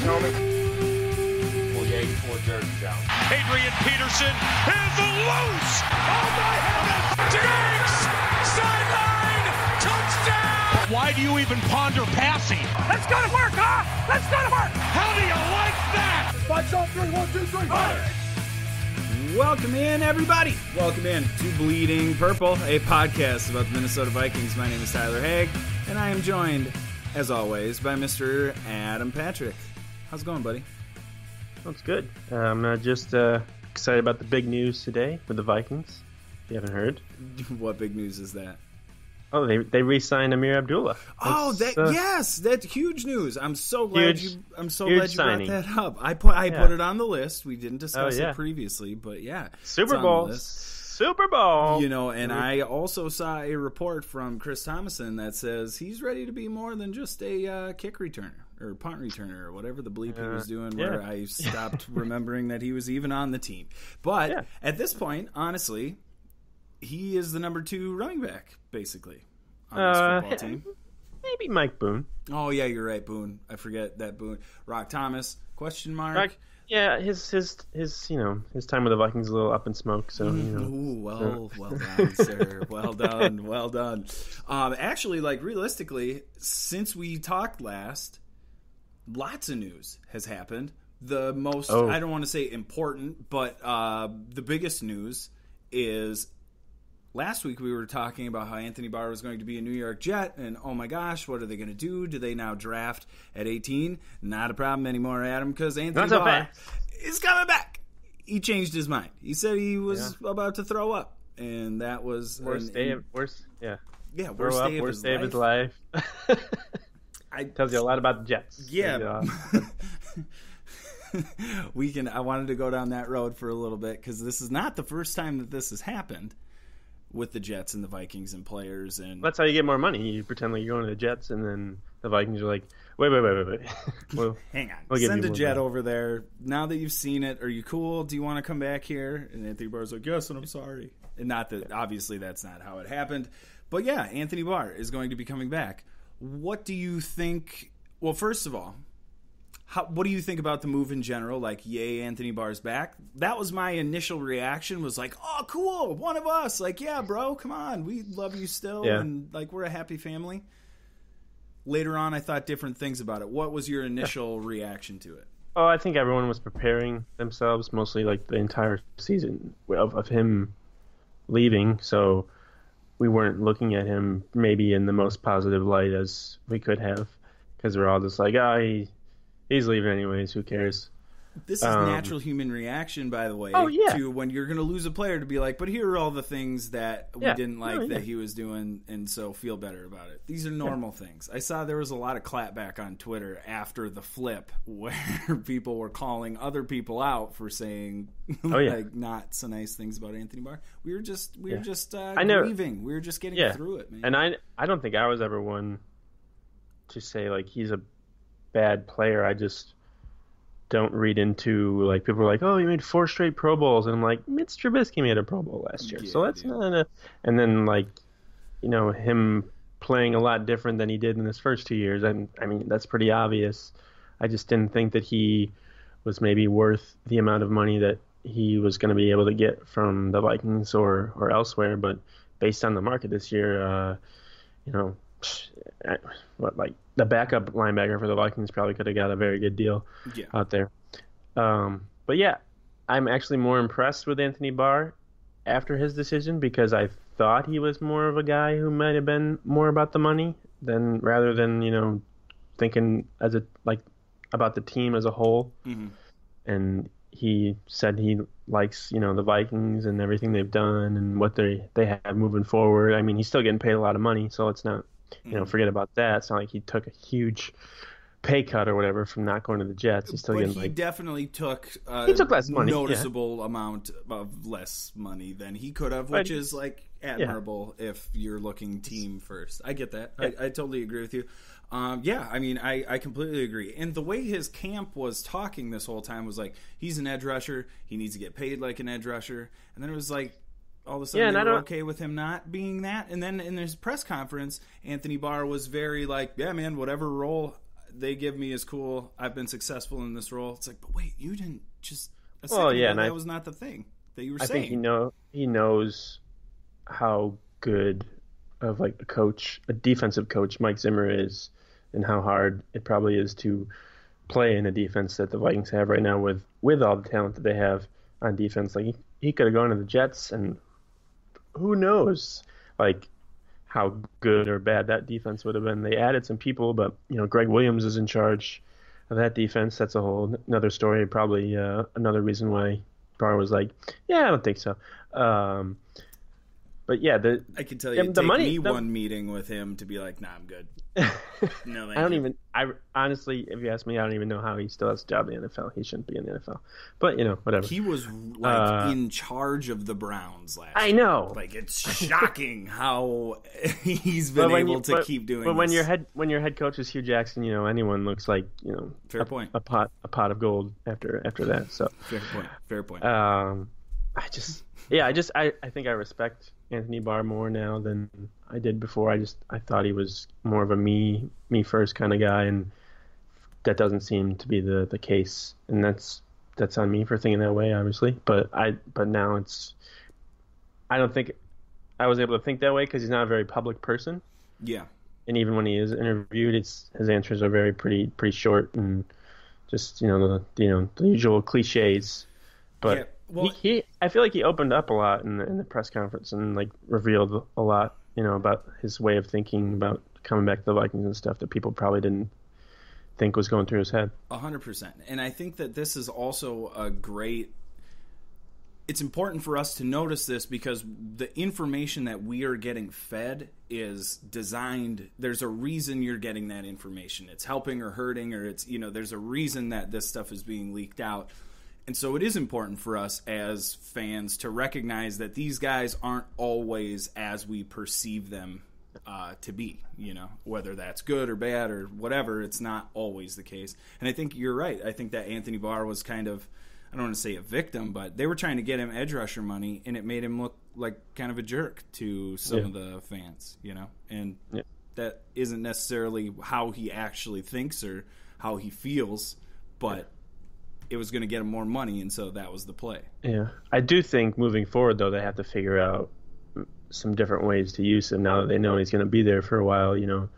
cash, homie. Pull your 84 jersey out. Adrian Peterson is loose. Oh my heavens! Diggs! Sideline! Touchdown! Why do you even ponder passing? That's gonna work, huh? That's gonna work! How do you like that? Five shot three, one, two, three, fire! Welcome in, everybody. Welcome in to Bleeding Purple, a podcast about the Minnesota Vikings. My name is Tyler Haig, and I am joined, as always, by Mr. Adam Patrick. How's it going, buddy? That's good. I'm uh, just uh, excited about the big news today with the Vikings. If you haven't heard. what big news is that? Oh, they they re-signed Ameer Abdullah. oh, That's, that uh, yes, that's huge news. I'm so glad Huge- you. I'm so glad you signing. brought that up. I put I Yeah. put it on the list. We didn't discuss Oh, yeah. it previously, but yeah, Super it's on the Bowl. Super Bowl. You know, and I also saw a report from Chris Tomasson that says he's ready to be more than just a uh, kick returner or punt returner or whatever the bleep he was doing. Where. I stopped remembering that he was even on the team. But Yeah. at this point, honestly, he is the number two running back, basically, on this Uh, football team. Maybe Mike Boone. Oh yeah, you're right, Boone. I forget that Boone. Roc Thomas? Question mark. Like, yeah, his his his you know his time with the Vikings is a little up in smoke. So you know, Ooh, well, well done, sir. Well done, well done. Um, actually, like realistically, since we talked last, lots of news has happened. The most, Oh. I don't want to say important, but uh, the biggest news is last week we were talking about how Anthony Barr was going to be a New York Jet, and oh my gosh, what are they going to do? Do they now draft at 18? Not a problem anymore, Adam, because Anthony so Barr fast. is coming back. He changed his mind. He said he was about to throw up, and that was worst an- day of worst yeah. yeah, Grow worst up, day of worst his day of his life. I Tells you a lot about the Jets. Yeah. Uh, we can. I wanted to go down that road for a little bit because this is not the first time that this has happened with the Jets and the Vikings and players and that's how you get more money. You pretend like you're going to the Jets, and then the Vikings are like, wait, wait, wait, wait, wait. well, Hang on. We'll Send a jet money. over there. Now that you've seen it, are you cool? Do you want to come back here? And Anthony Barr's like, yes, and I'm sorry. And not that, obviously, that's not how it happened. But yeah, Anthony Barr is going to be coming back. What do you think? Well, first of all, how, what do you think about the move in general? Like, yay, Anthony Barr's back. That was my initial reaction. Was like, oh, cool, one of us. Like, yeah, bro, come on, we love you still, Yeah. and like we're a happy family. Later on, I thought different things about it. What was your initial reaction to it? Oh, I think everyone was preparing themselves, mostly like the entire season of, of him leaving. So we weren't looking at him maybe in the most positive light as we could have, because we're all just like, ah, he, he's leaving anyways. Who cares? This is Um, natural human reaction, by the way. Oh, yeah. To when you're going to lose a player, to be like, but here are all the things that we Yeah. didn't like Oh, yeah. that he was doing, and so feel better about it. These are normal things. I saw there was a lot of clapback on Twitter after the flip, where people were calling other people out for saying Oh, yeah. like not so nice things about Anthony Barr. We were just we were just uh, I know- grieving. We were just getting Yeah, through it, man. and I I don't think I was ever one to say like he's a bad player. I just don't read into like people are like, oh, he made four straight Pro Bowls, and I'm like, Mitch Trubisky made a Pro Bowl last year, so that's dude. not a. And then like, you know, him playing a lot different than he did in his first two years, and I mean that's pretty obvious. I just didn't think that he was maybe worth the amount of money that he was going to be able to get from the Vikings or or elsewhere, but based on the market this year, uh, you know, what like the backup linebacker for the Vikings probably could have got a very good deal yeah. out there. Um, but yeah, I'm actually more impressed with Anthony Barr after his decision because I thought he was more of a guy who might have been more about the money than rather than you know thinking as a like about the team as a whole. Mhm. And he said he likes you know the Vikings and everything they've done and what they they have moving forward. I mean, he's still getting paid a lot of money, so it's not you know forget about that. It's not like he took a huge pay cut or whatever from not going to the Jets. He's still but getting he like definitely took a He took less money, yeah. noticeable amount of less money than he could have, which is like admirable if you're looking team first. I get that. Yeah. I, I totally agree with you. Um, yeah, I mean, I, I completely agree. And the way his camp was talking this whole time was like, he's an edge rusher. He needs to get paid like an edge rusher. And then it was like, all of a sudden Yeah, they I were okay with him not being that. And then in his press conference, Anthony Barr was very like, "Yeah, man, whatever role they give me is cool. I've been successful in this role. It's like, but wait, you didn't just. A Well, yeah, and that I- was not the thing that you were I saying. think he know he knows how good of like a coach, a defensive coach Mike Zimmer is, and how hard it probably is to play in a defense that the Vikings have right now with with all the talent that they have on defense. Like he, he could have gone to the Jets, and who knows, like how good or bad that defense would have been. They added some people, but you know Gregg Williams is in charge of that defense. That's a whole another story. Probably uh, another reason why Barr was like, "Yeah, I don't think so." Um, but yeah, the I can tell you, it'd the money- me the- one meeting with him to be like, "Nah, I'm good." No, thank I don't you. even. I honestly, if you ask me, I don't even know how he still has a job in the NFL. He shouldn't be in the NFL. But you know, whatever. He was like Uh, in charge of the Browns last. I year. know. Like it's shocking how he's been able you- to but- keep doing. But when your head when your head coach is Hue Jackson, you know anyone looks like you know Fair a, point. a pot a pot of gold after after that. So fair point, fair point. um, I just yeah, I just I, I think I respect Anthony Barr more now than I did before. I just I thought he was more of a me me first kind of guy, and that doesn't seem to be the the case. And that's that's on me for thinking that way, obviously. But I but now it's I don't think I was able to think that way because he's not a very public person yeah, and even when he is interviewed, it's his answers are very pretty pretty short and just you know the you know the usual cliches. But Yeah, well- he, he, I feel like he opened up a lot in the, in the press conference and like revealed a lot, you know, about his way of thinking about coming back to the Vikings and stuff that people probably didn't think was going through his head. A hundred percent. And I think that this is also a great. It's important for us to notice this because the information that we are getting fed is designed. There's a reason you're getting that information. It's helping or hurting, or it's you know. There's a reason that this stuff is being leaked out. And so it is important for us as fans to recognize that these guys aren't always as we perceive them uh, to be. You know, whether that's good or bad or whatever, it's not always the case. And I think you're right. I think that Anthony Barr was kind of, I don't want to say a victim, but they were trying to get him edge rusher money, and it made him look like kind of a jerk to some Yeah. of the fans. You know, and Yeah. that isn't necessarily how he actually thinks or how he feels, but it was going to get him more money, and so that was the play. Yeah, I do think moving forward though they have to figure out some different ways to use him now that they know he's going to be there for a while, you know.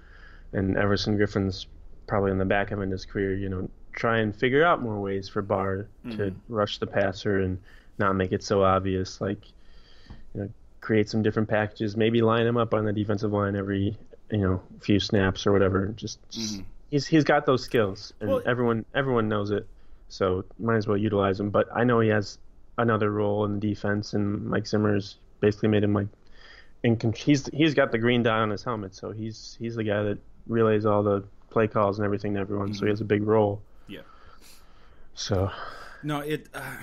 And Everson Griffen's probably in the back end of his career, you know, try and figure out more ways for Barr to mm-hmm. rush the passer and not make it so obvious. Like, you know, create some different packages, maybe line him up on the defensive line every you know few snaps or whatever. Just, just he's he's got those skills, and Well- everyone everyone knows it. So might as well utilize him. But I know he has another role in the defense, and Mike Zimmer's basically made him like, in con- he's he's got the green dot on his helmet, so he's he's the guy that relays all the play calls and everything to everyone. So he has a big role. Yeah. So No, it. Uh,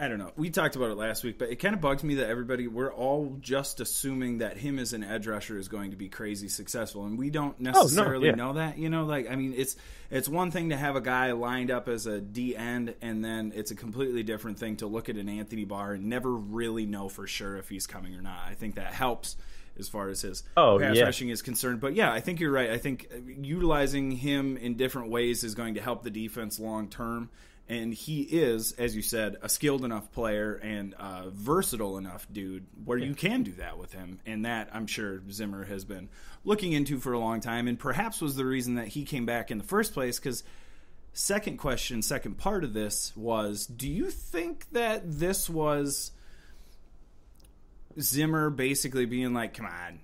I don't know. We talked about it last week, but it kind of bugs me that everybody we're all just assuming that him as an edge rusher is going to be crazy successful, and we don't necessarily yeah. know that. You know, like I mean, it's it's one thing to have a guy lined up as a D end, and then it's a completely different thing to look at an Anthony Barr and never really know for sure if he's coming or not. I think that helps as far as his Oh, pass yeah. rushing is concerned. But yeah, I think you're right. I think uh, utilizing him in different ways is going to help the defense long term. And he is, as you said, a skilled enough player and uh, versatile enough dude where you can do that with him. And that I'm sure Zimmer has been looking into for a long time, and perhaps was the reason that he came back in the first place. Because second question, second part of this was: Do you think that this was Zimmer basically being like, "Come on,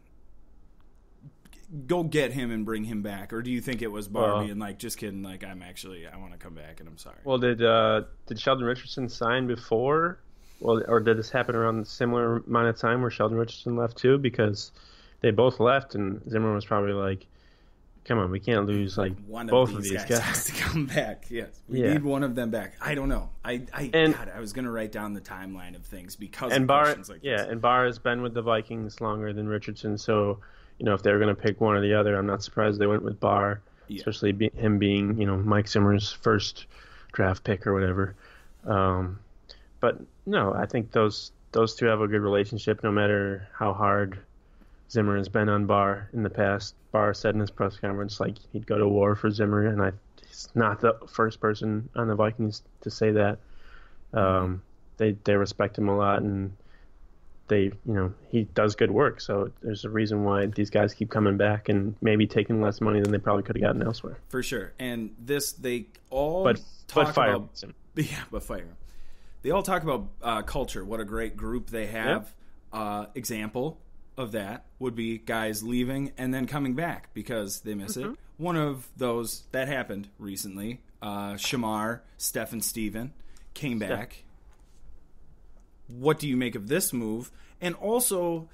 go get him and bring him back," or do you think it was Barbie being like, "Just kidding, like I'm actually I want to come back and I'm sorry." Well, did uh, did Sheldon Richardson sign before? Well, or did this happen around a similar amount of time where Sheldon Richardson left too? Because they both left, and Zimmer was probably like, "Come on, we can't lose like one both of of these, these guys, guys." has to come back. Yes, we Yeah. need one of them back. I don't know. I, I, And- God, I was going to write down the timeline of things because and of Barr, like yeah, this. and Barr has been with the Vikings longer than Richardson, so you know if they were going to pick one or the other, I'm not surprised they went with Barr, Yeah. especially be, him being you know Mike Zimmer's first draft pick or whatever. Um, but no, I think those those two have a good relationship, no matter how hard Zimmer has been on Barr in the past. Barr said in his press conference like he'd go to war for Zimmer, and I he's not the first person on the Vikings to say that. Um, they they respect him a lot, and they you know he does good work. So there's a reason why these guys keep coming back and maybe taking less money than they probably could have gotten elsewhere. for sure. And this, they all But talk but fire about. him. Yeah, but fire. They all talk about uh, culture. What a great group they have. Uh, example of that would be guys leaving and then coming back because they miss Mm-hmm. it. One of those that happened recently. Uh, Shamar, Stephen Steven came back. What do you make of this move? And also,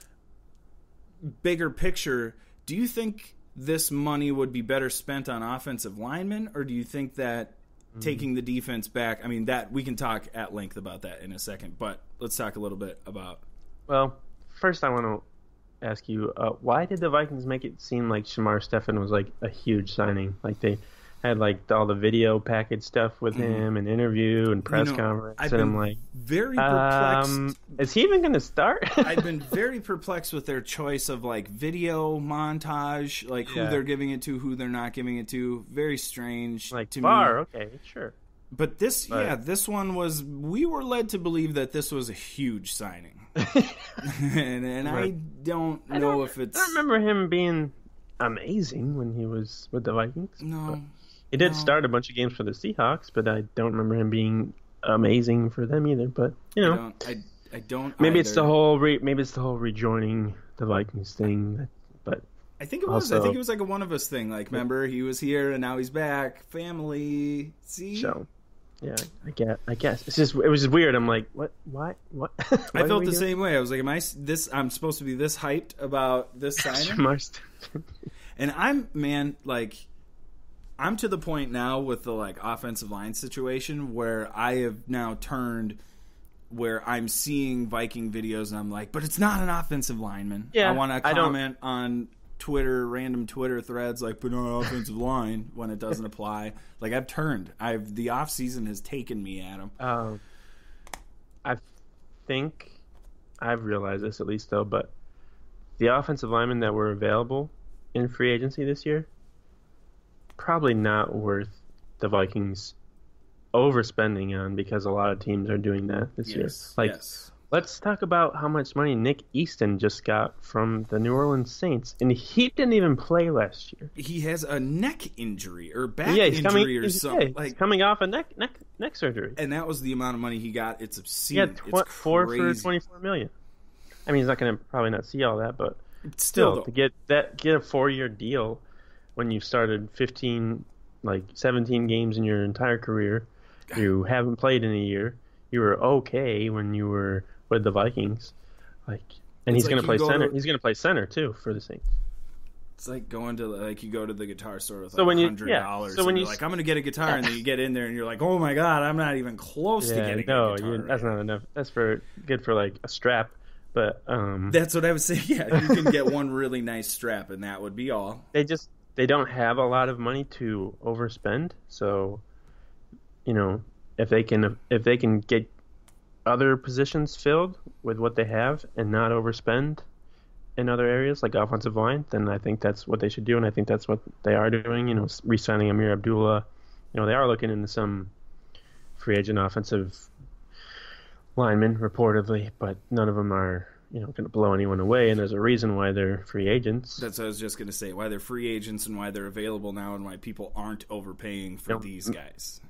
bigger picture, do you think this money would be better spent on offensive linemen, or do you think that taking the defense back? I mean, that we can talk at length about that in a second, but let's talk a little bit about. Well, first I want to ask you, uh, why did the Vikings make it seem like Shamar Stephen was like a huge signing? Like they had like all the video package stuff with him and interview and press. You know, conference, I've and been I'm like, very perplexed. um, is he even going to start? I've been very perplexed with their choice of like video montage, like who they're giving it to, who they're not giving it to. Very strange like to me. okay, sure. But this, But- yeah, this one was. We were led to believe that this was a huge signing, and, and I don't know I don't, if it's. I don't remember him being amazing when he was with the Vikings. No, He did start a bunch of games for the Seahawks, but I don't remember him being amazing for them either. But you I know, don't. I, I don't. maybe it's the whole re- maybe it's the whole rejoining the Vikings thing. But I think it was. I think it was like a one of us thing. Like, remember, he was here and now he's back. Family. See, so yeah, I guess I guess it's just it was just weird. I'm like, what? Why? What? I felt the doing? same way. I was like, "Am I this? I'm supposed to be this hyped about this signing?" And I'm man, like I'm to the point now with the like offensive line situation where I have now turned where I'm seeing Viking videos and I'm like, but it's not an offensive lineman. Yeah, I want to comment on Twitter, random Twitter threads like, but no offensive line when it doesn't apply. Like I've turned. I've the off season has taken me, Adam. Um, I think I've realized this at least though, but the offensive linemen that were available in free agency this year probably not worth the Vikings overspending on because a lot of teams are doing that this year. Like yes. let's talk about how much money Nick Easton just got from the New Orleans Saints and he didn't even play last year. He has a neck injury or back yeah, injury coming or something. yeah, like coming off a neck neck neck surgery. and that was the amount of money he got. It's obscene. Had tw- it's four for twenty four million. I mean, he's not going to probably not see all that, but Still, still to get that get a four year deal when you've started fifteen like seventeen games in your entire career, you haven't played in a year. You were okay when you were with the Vikings, like, and It's he's like going to play go center. to- He's going to play center too for the Saints. it's like going to like you go to the guitar store with So like when you- hundred yeah, dollars. so when you're like, I'm gonna get a guitar, and then you get in there and you're like, oh my god, I'm not even close to getting no, a guitar. you, right that's now. not enough. That's for good for like a strap, but um, That's what I would say. Yeah, you can get one really nice strap, and that would be all. they just they don't have a lot of money to overspend. So you know if they can if they can get other positions filled with what they have and not overspend in other areas like offensive line then i think that's what they should do. And i think that's what they are doing you know re-signing ameer abdullah. You know they are looking into some free agent offensive linemen reportedly but none of them are you know going to blow anyone away and there's a reason why they're free agents That's what I was just gonna say. Why they're free agents and why they're available now, and why people aren't overpaying for Yep. these guys.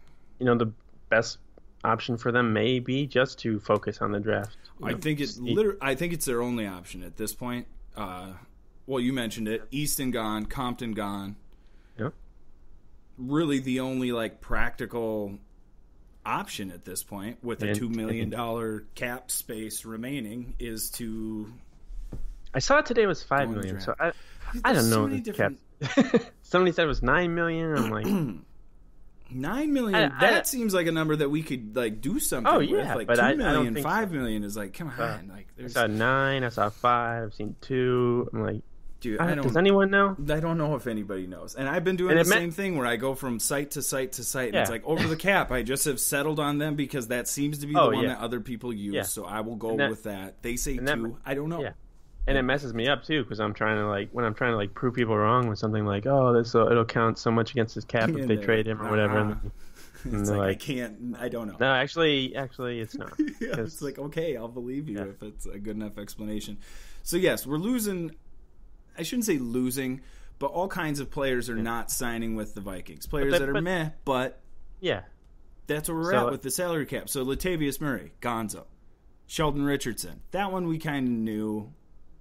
you know, the best option for them may be just to focus on the draft. you I know, think it's just- liter- I think it's their only option at this point. Uh, well, you mentioned it. Easton gone, Compton gone. Yeah. Really, the only like practical option at this point, with a two million dollar cap space remaining, is to. I saw it today was five Go in the million, so I I don't so know the different- cap. Somebody said it was nine million. I'm like, Nine million. I- I- that seems like a number that we could like do something Oh, with. yeah, Like but two I- I million, think five so. million is like, come on, Uh, like I there's, saw nine. I saw five. I've seen two. I'm like, dude. I I don't. does anyone know? I don't know if anybody knows. And I've been doing And the meant- same thing where I go from site to site to site. And it's like over the cap. I just have settled on them because that seems to be Oh, the one yeah. that other people use. Yeah. So I will go that- with that. They say and that two. I don't know. Yeah. and it messes me up too because I'm trying to like when I'm trying to like prove people wrong with something like oh this uh, it'll count so much against his cap if they trade him or whatever. And, and It's they're like, I can't. I don't know. no, actually, actually, it's not. yeah, it's like okay, I'll believe you Yeah. if it's a good enough explanation. So yes, we're losing. I shouldn't say losing, but all kinds of players are not signing with the Vikings. Players that- that are but- meh, but yeah, that's where we're So- at with the salary cap. So Latavius Murray, Gonzo, Sheldon Richardson. That one we kind of knew.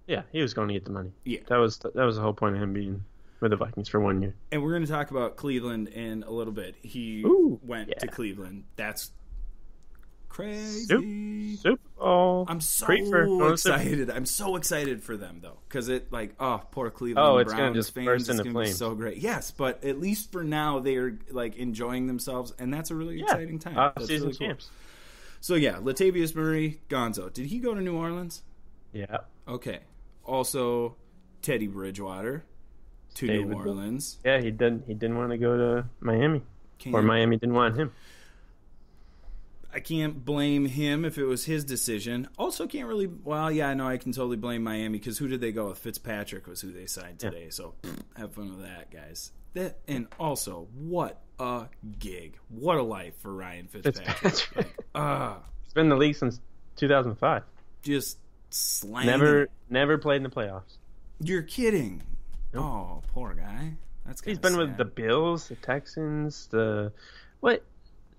yeah, he was going to get the money. Yeah. that was that was the whole point of him being with the Vikings for one year. And we're going to talk about Cleveland in a little bit. He Ooh, went yeah. to Cleveland. That's crazy. Soup, Super Bowl. Oh, I'm so excited. I'm so excited for them though, because it like oh poor Cleveland Oh, it's Browns gonna just fans. burst it's into gonna be flames. so great. Yes, but at least for now they are like enjoying themselves, and that's a really Yeah, exciting time. off That's season really cool. champs. So yeah, Latavius Murray, Gonzo. Did he go to New Orleans? Yeah, Okay. Also, Teddy Bridgewater to Stayed New. Orleans. yeah, he didn't he didn't want to go to Miami, Can't, or Miami didn't want him. I can't blame him if it was his decision. Also, can't really. Well, yeah, I know I can totally blame Miami because who did they go with? Fitzpatrick was who they signed Yeah. today. So have fun with that, guys. That and also, what a gig! What a life for Ryan Fitzpatrick. Fitzpatrick. Ah, He's been in the league since 2005. just slanging. Never never played in the playoffs. You're kidding. Oh, poor guy. That's He's been with the Bills, the Texans, the what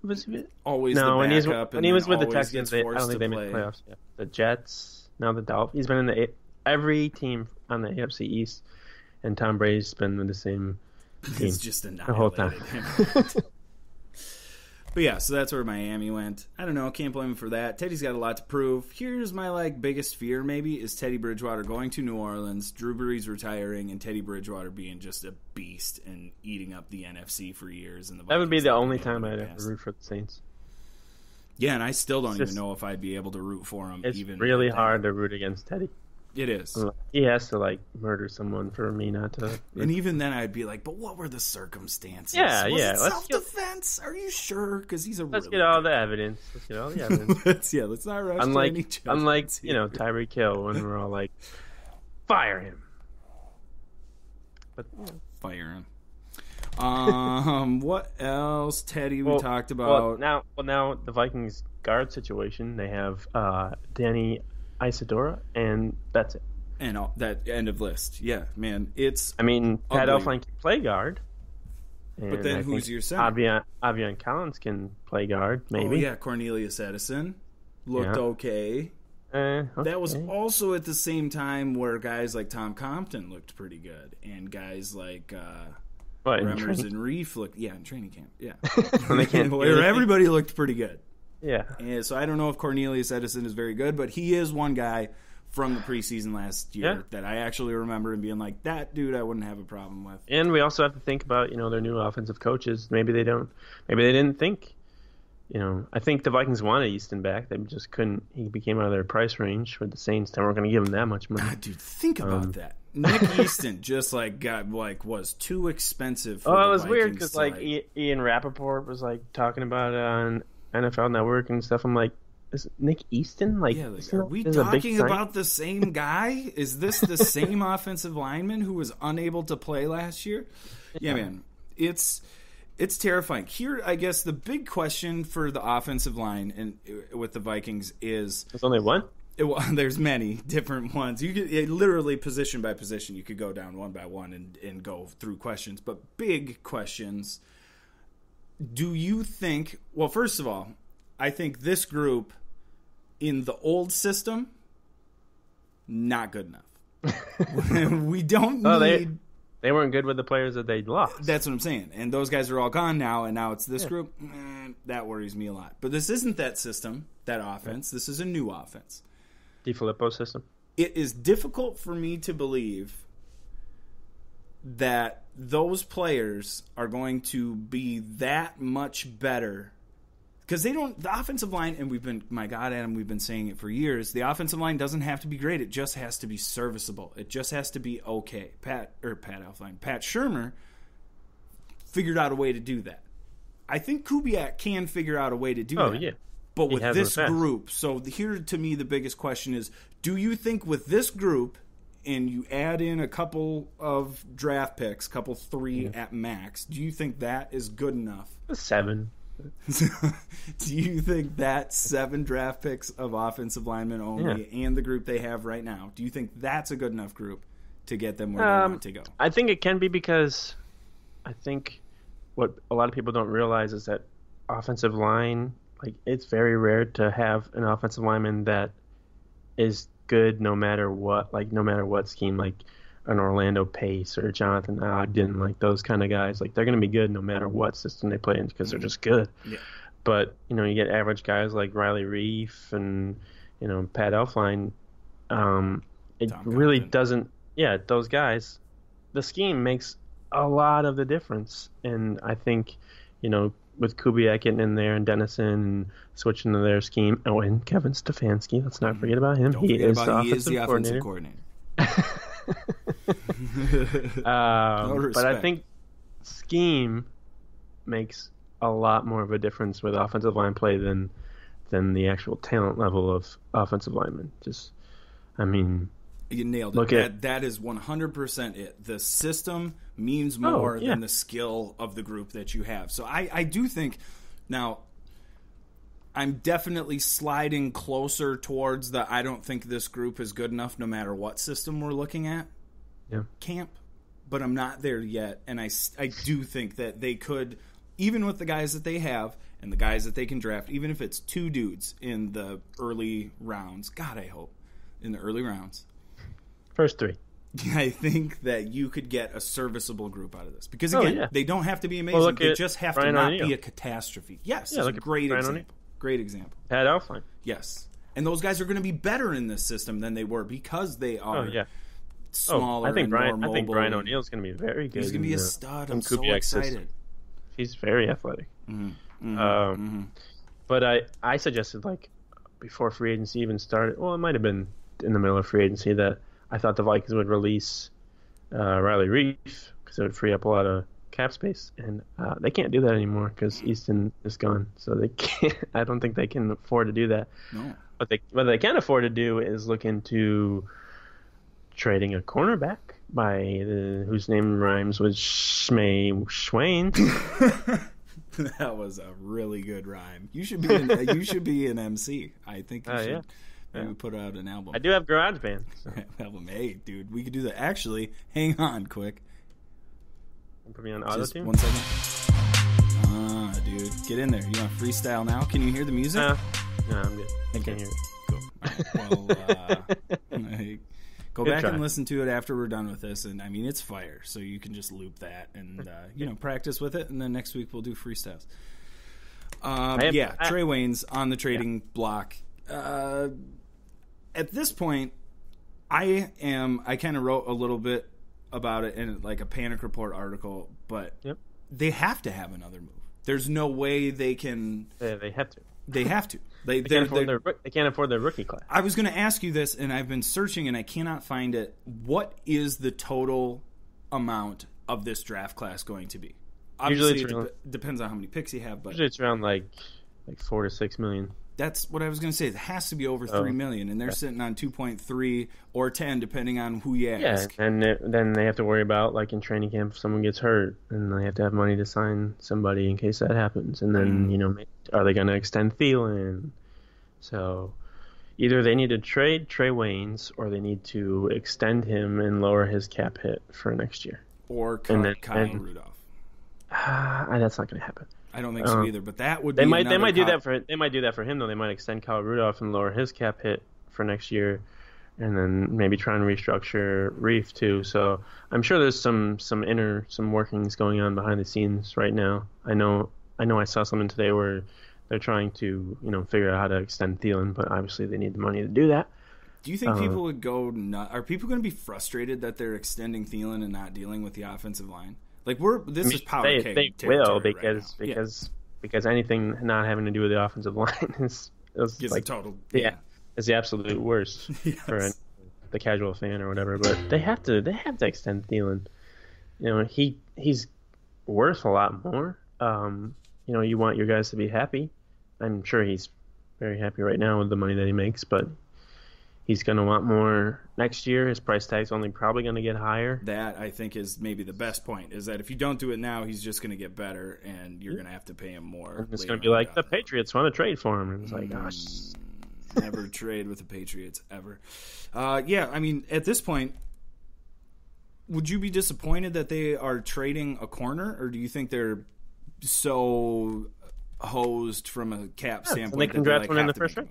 was it? always no the when he's backup when and he was with the always Texans. gets They, I don't think to they made the playoffs. Yeah. The Jets, now the Dolphins. He's been in the every team on the AFC East, and Tom Brady's been with the same team. He's just the whole time. But yeah, so that's where Miami went. I don't know, can't blame him for that. Teddy's got a lot to prove. Here's my like biggest fear maybe is Teddy Bridgewater going to New Orleans, Drew Brees retiring, and Teddy Bridgewater being just a beast and eating up the NFC for years. And the that would be the only time I'd ever root for the Saints. Yeah, and I still don't It's even just- know if I'd be able to root for him. It's even really hard to root against Teddy. It is. He has to like murder someone for me not to. And even then, I'd be like, "But what were the circumstances? Yeah, was yeah, get- self-defense? Are you sure? Because he's a Let's really get all the evidence. Let's get all the evidence. let's yeah, let's not rush unlike unlike you know Tyreek Hill, when we're all like, fire him. But fire him. Um, what else, Teddy? We well- talked well, about. now well now the Vikings guard situation they have uh, Danny Isidora and that's it. and all, that end of list. Yeah, man, it's. I mean Pat Ugly. Elflein can play guard. But then I who's your center? Aviante Aviante Collins can play guard maybe. Oh yeah, Cornelius Edison looked Yeah. okay. Eh, That was also at the same time where guys like Tom Compton looked pretty good, and guys like uh, Remmers and Reiff looked. Yeah, in training camp. Yeah, When can't do where everybody looked pretty good. Yeah. And so I don't know if Cornelius Edison is very good, but he is one guy from the preseason last year Yeah. that I actually remember and being like, that dude I wouldn't have a problem with. And we also have to think about, you know, their new offensive coaches. Maybe they don't. Maybe they didn't think. You know, I think the Vikings wanted Easton back. They just couldn't. He became out of their price range for the Saints. They weren't going to give him that much money. God, dude, think about Um, that. Nick Easton just like got like was too expensive. For Oh, it was weird because to, like Ian Rapoport was like talking about it on NFL Network and stuff. I'm like, is Nick Easton like? Yeah, like, are we talking about the same guy? Is this the same offensive lineman who was unable to play last year? Yeah, man, it's it's terrifying. Here, I guess the big question for the offensive line and uh, with the Vikings is There's only one. it, well, there's many different ones. You could it, literally position by position. You could go down one by one and and go through questions, but big questions. Do you think? Well, first of all, I think this group in the old system not good enough. we don't need. Oh, they- They weren't good with the players that they lost. That's what I'm saying. And those guys are all gone now, and now it's this group. Eh, that worries me a lot. But this isn't that system, that offense. This is a new offense. DeFilippo system. it is difficult for me to believe that those players are going to be that much better. Because they don't the offensive line and we've been my god adam we've been saying it for years the offensive line doesn't have to be great. It just has to be serviceable. It just has to be okay. Pat or pat Elflein, pat shurmur figured out a way to do that. I think kubiak can figure out a way to do Oh that yeah. but He with this group, so here to me the biggest question is: Do you think with this group and you add in a couple of draft picks, couple three Yeah. at max, do you think that is good enough? Seven. do you think that seven draft picks of offensive linemen only and the group they have right now, do you think that's a good enough group to get them where they Um, want to go? I think it can be because I think what a lot of people don't realize is that offensive line, like it's very rare to have an offensive lineman that is good no matter what, like no matter what scheme, like an Orlando Pace or Jonathan Ogden, like those kind of guys, like they're going to be good no matter what system they play in because they're just good. Yeah. But you know, you get average guys like Riley Reiff and you know Pat Elflein. Um, it Tom really doesn't. Yeah, those guys. The scheme makes a lot of the difference, and I think you know with Kubiak getting in there and Dennison and switching to their scheme. Oh, and Kevin Stefanski. Let's not forget about him. Don't he is about the he is the offensive coordinator. coordinator. Um, but I think scheme makes a lot more of a difference with offensive line play than than the actual talent level of offensive linemen. Just, I mean, You nailed it. Look that, at- that is 100% it. The system means Oh, more yeah. than the skill of the group that you have. So I, I do think now I'm definitely sliding closer towards the I don't think this group is good enough no matter what system we're looking at yeah, camp, but I'm not there yet. And I, I do think that they could, even with the guys that they have and the guys that they can draft, even if it's two dudes in the early rounds, God, I hope, in the early rounds, first three. I think that you could get a serviceable group out of this. Because Oh, again, yeah. they don't have to be amazing. look they just have Brian to not O'Neill. be a catastrophe. Yes, Yeah, look great example. O'Neill. Great example. Pat Elflein. Yes. And those guys are going to be better in this system than they were because they Oh are yeah. smaller oh, I think and Brian. I think. Brian O'Neill's going to be very good. He's going to be a stud. I'm so Kubiak's system. excited. He's very athletic. Mm-hmm. um, But I, I suggested like before free agency even started. Well, it might have been in the middle of free agency that I thought the Vikings would release uh, Riley Reiff because it would free up a lot of cap space, and uh, they can't do that anymore because Easton is gone. So they can't. I don't think they can afford to do that. No. What they what they can afford to do is look into trading a cornerback by the, whose name rhymes with Schmay Schwain. that was a really good rhyme. You should be an, you should be an MC. I think you Oh, should yeah. Yeah. put out an album. I do have GarageBand. So album. Hey, dude, we could do that. Actually, hang on, quick. put me on Just auto one second. Ah, dude, get in there. You want freestyle now? Can you hear the music? Uh, no, I'm good. I Okay. can't hear it. Cool. Well, uh, go Good back try. and listen to it after we're done with this. And I mean, it's fire. So you can just loop that and, uh, you know, practice with it. And then next week we'll do freestyles. Um, have- yeah, I- Trae Waynes on the trading block. Uh, at this point, I am, I kind of wrote a little bit about it in like a panic report article, but Yep. they have to have another move. There's no way they can. They, they have to. They have to. They, They can't, afford their, they can't afford their rookie class. I was going to ask you this, and I've been searching and I cannot find it. What is the total amount of this draft class going to be? Usually Obviously, it's it around- dep- depends on how many picks you have, but Usually it's around like like four to six million. That's what I was going to say. It has to be over Oh. three million, and they're sitting on two point three or ten, depending on who you ask. Yeah, and it, then they have to worry about like in training camp if someone gets hurt, and they have to have money to sign somebody in case that happens. And then Mm. you know, are they going to extend Thielen? So either they need to trade Trae Waynes, or they need to extend him and lower his cap hit for next year. Or cut And then- Kyle and- Rudolph. Ah, that's not going to happen. I don't think so um, either, but that would They be might they might do that for they might do that for him though. They might extend Kyle Rudolph and lower his cap hit for next year, and then maybe try and restructure Reiff too. So I'm sure there's some some inner some workings going on behind the scenes right now. I know I know I saw something today where they're trying to you know figure out how to extend Thielen, but obviously they need the money to do that. Do you think Uh, people would go? Are people going to be frustrated that they're extending Thielen and not dealing with the offensive line? Like we're this I mean, is power they keg they will right because. Yeah. because because anything not having to do with the offensive line is, is Gives like total yeah, is the absolute worst for an, the casual fan or whatever. But they have to they have to extend Thielen. You know he he's worth a lot more. Um, you know you want your guys to be happy. I'm sure he's very happy right now with the money that he makes, but he's going to want more next year. His price tag's only probably going to get higher. That I think is maybe the best point is that if you don't do it now, he's just going to get better, and you're going to have to pay him more. It's going to be like the. Patriots want to trade for him. And it's like, gosh, never trade with the Patriots ever. Uh, yeah, I mean, at this point, would you be disappointed that they are trading a corner, or do you think they're so hosed from a cap standpoint? they that can they, draft like, one in the first round.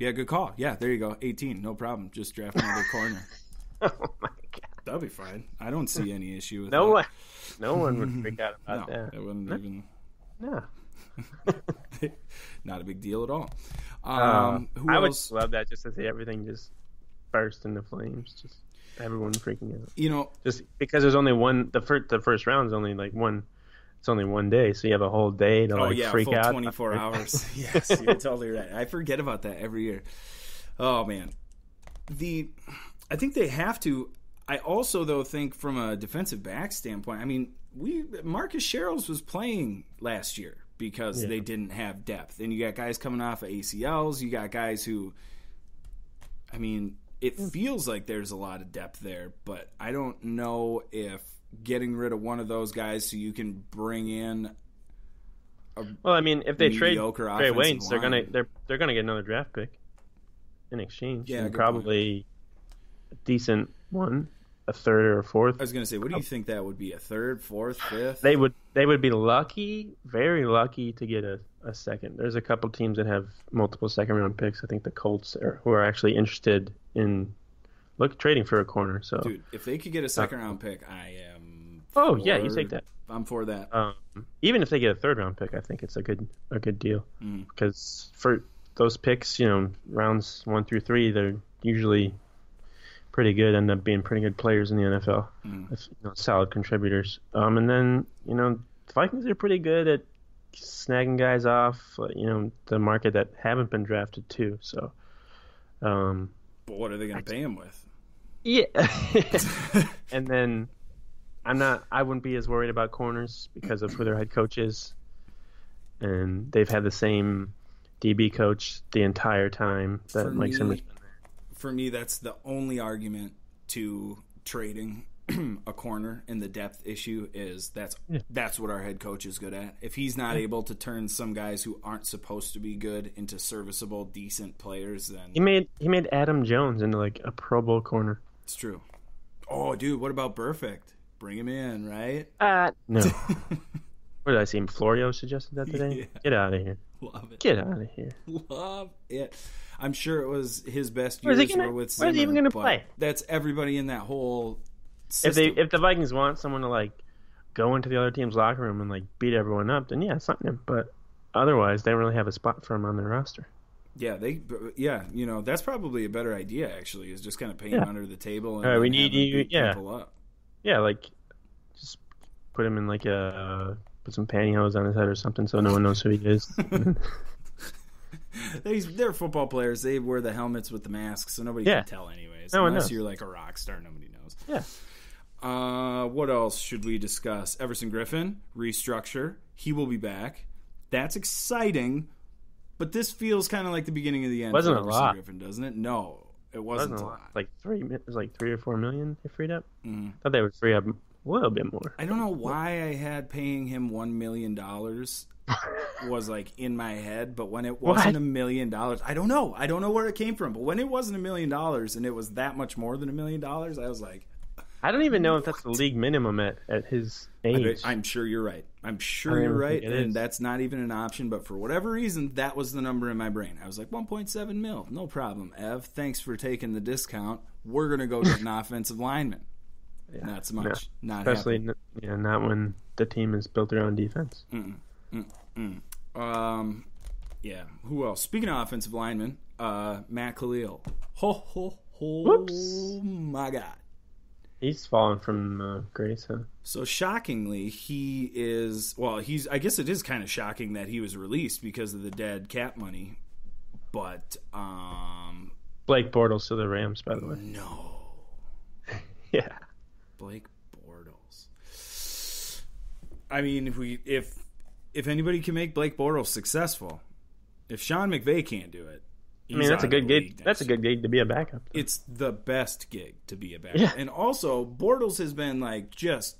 Yeah, good call. Yeah, there you go. 18, no problem. Just draft another corner. oh my god, That'll be fine. I don't see any issue with no that. one, no one would freak out No, about that. that wouldn't even. No. Not a big deal at all. Uh, Um, who I would love that just to see everything just burst into flames. Just everyone freaking out. You know, Just because there's only one. The first the first round is only like one. It's only one day, so you have a whole day to Oh like yeah, freak full out. 24 hours. yes, you're totally right. I forget about that every year. Oh man. The I think they have to I also though think from a defensive back standpoint, I mean, we Marcus Sherels was playing last year because they didn't have depth. And you got guys coming off of ACLs, you got guys who I mean, it hmm. feels like there's a lot of depth there, but I don't know if getting rid of one of those guys so you can bring in Well, I mean, if they trade Trae Waynes, they're gonna they're they're gonna get another draft pick in exchange. Yeah, probably a decent one, a third or a fourth. I was going to say, what do you oh. think that would be? A third, fourth, fifth? They would they would be lucky, very lucky to get a, a second. There's a couple teams that have multiple second round picks. I think the Colts are, who are actually interested in look trading for a corner. So Dude, if they could get a uh, second round pick, I am. Oh yeah, you take that. I'm for that. Um, even if they get a third round pick, I think it's a good a good deal Mm. because for those picks, you know, rounds one through three, they're usually pretty good. End up being pretty good players in the NFL, Mm. If, you know, solid contributors. Um, and then you know, the Vikings are pretty good at snagging guys off. You know, the market that haven't been drafted too. So, um, But what are they going to pay him with? yeah. and then I'm not. I wouldn't be as worried about corners because of who their head coach is, and they've had the same DB coach the entire time that For Mike me- Zimmer's been there. For me, that's the only argument to trading a corner in the depth issue is that's that's what our head coach is good at. If he's not able to turn some guys who aren't supposed to be good into serviceable, decent players, then He made he made Adam Jones into like a Pro Bowl corner. it's true. Oh, dude, what about Perfect? Bring him in, right? Uh, no. Where did I see him? Florio suggested that today. Yeah. Get out of here. Love it. Get out of here. Love it. I'm sure it was his best Where's years gonna- were with where's he even gonna play? That's everybody in that whole If they if the Vikings want someone to like go into the other team's locker room and like beat everyone up, then yeah, sign him. But otherwise, they don't really have a spot for him on their roster. yeah, they yeah, you know, that's probably a better idea actually, is just kind of pay him Yeah. under the table and All right, we need you- yeah. up. Yeah, like just put him in like a put some pantyhose on his head or something so no one knows who he is. These they're football players. They wear the helmets with the masks, so nobody Yeah. can tell anyways. No one Unless knows. you're like a rock star, nobody knows. yeah. Uh, what else should we discuss? Everson Griffen restructure. He will be back. That's exciting, but this feels kind of like the beginning of the end. Wasn't for a Everson lot. Griffen, doesn't it? No, it wasn't, Wasn't a lot. Like three it was like three or four million they freed up. Mhm. Thought they would free up a little bit more. I don't know why I had paying him one million dollars was like in my head, but when it wasn't What? a million dollars, I don't know. I don't know where it came from, but when it wasn't a million dollars and it was that much more than a million dollars, I was like, I don't even know if that's the league minimum at, at his age. I'm sure you're right. I'm sure you're right, and is. that's not even an option. But for whatever reason, that was the number in my brain. I was like, 1.7 mil, no problem. Ev, thanks for taking the discount. We're gonna go get an offensive lineman. Not so much. Not Especially n- yeah, not when the team is built around defense. Um, yeah. Who else? Speaking of offensive linemen, uh, Matt Kalil. Ho ho ho! Whoops. My God. He's fallen from uh, grace, huh? So shockingly, he is. Well, he's. I guess it is kind of shocking that he was released because of the dead cap money. But um, Blake Bortles to the Rams, by the way. no, Yeah. Blake Bortles. I mean, if we if if anybody can make Blake Bortles successful, if Sean McVay can't do it, I mean, that's a good gig. That's a good gig to be a backup. It's the best gig to be a backup. Yeah. And also, Bortles has been like just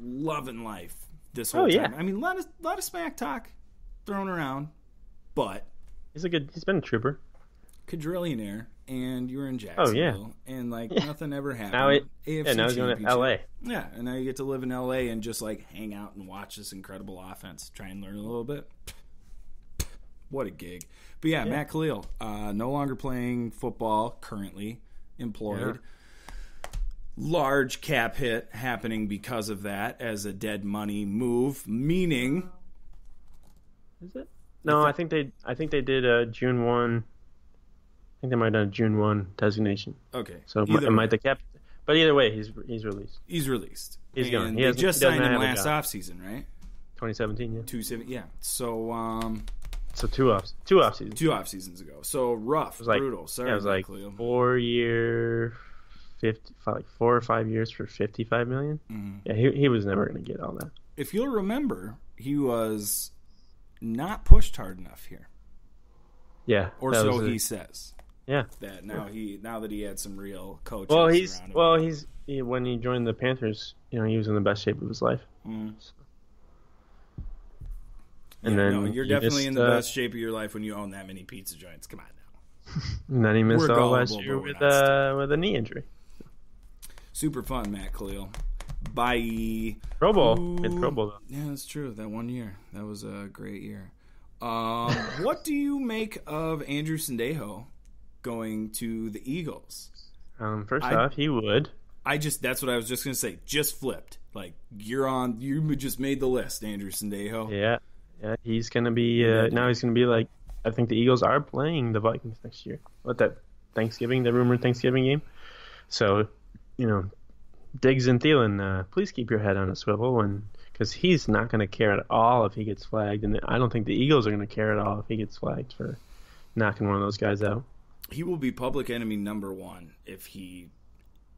loving life this whole Oh, yeah. time. I mean, a lot of lot of smack talk thrown around, but He's a good. He's been a trooper. quadrillionaire, and you were in Jacksonville, oh, and like nothing ever happened. Now he, AFC yeah, now he's going to. L.A. Yeah, and now you get to live in LA and just like hang out and watch this incredible offense, try and learn a little bit. What a gig. But yeah, Matt Kalil, uh, no longer playing football, currently employed. Large cap hit happening because of that as a dead money move, meaning Is it? No, I think they. I think they did a June one. I think they might have done a June one designation. okay. So it either might, the cap. But either way, he's he's released. he's released. He's gone. He they just signed him last offseason, right? 2017. Yeah. Two seven, yeah. So um, So two off. Two off seasons. two off seasons ago. So rough, like brutal. Sorry, yeah, it was like Kalil. four year, fifty, like four or five years for fifty five million. Mm-hmm. Yeah, he he was never going to get all that. if you'll remember, he was not pushed hard enough here, Yeah, or so it. he says. Yeah. That now he now that he had some real coaches. Well, he's well, he's he, when he joined the Panthers, you know, he was in the best shape of his life. Mm. And Yeah, then no, you're he definitely in the uh, best shape of your life when you own that many pizza joints. Come on now, And then he missed all last year with uh with a knee injury. super fun, Matt Kalil. Bye. Pro Bowl, mid Pro Bowl. Though. Yeah, that's true. That one year, that was a great year. Um, what do you make of Andrew Sendejo going to the Eagles? Um, first I- off, he would. I just that's what I was just gonna say. Just flipped. Like you're on. You just made the list, Andrew Sendejo. Yeah, yeah, he's gonna be uh, now. He's gonna be like. I think the Eagles are playing the Vikings next year. What that Thanksgiving, the rumored Thanksgiving game. So, you know, Diggs and Thielen, uh, please keep your head on a swivel when because he's not going to care at all if he gets flagged, and I don't think the Eagles are going to care at all if he gets flagged for knocking one of those guys out. He will be public enemy number one if he